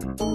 Bye.